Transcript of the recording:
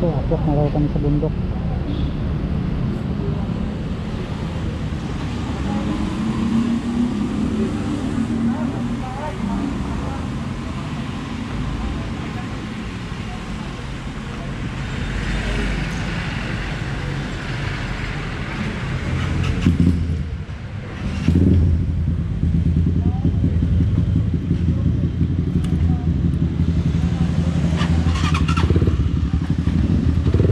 ito akyat na raw kami sa bundok.